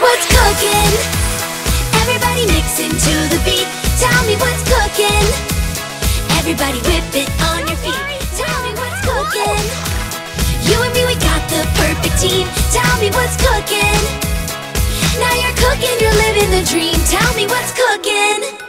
what's cooking. Everybody mix into the beat. Tell me what's cooking. Everybody whip it on your feet. Tell me what's cooking. You and me, we got the perfect team. Tell me what's cooking. Now you're cooking, you're living the dream. Tell me what's cooking.